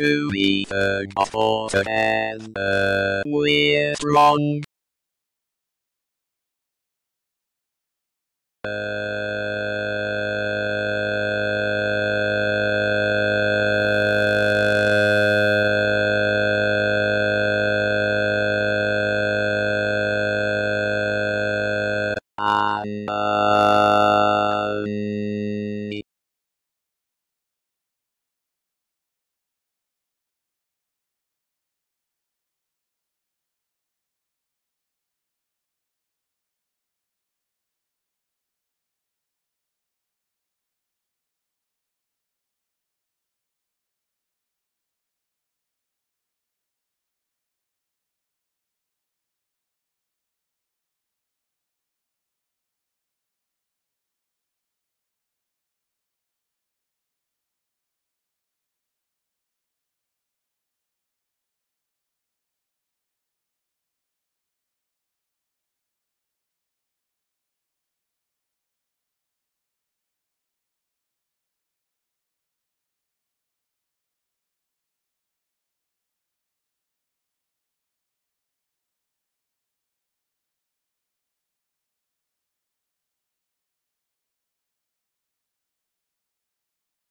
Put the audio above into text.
to be turned off altogether. We're wrong. Uh...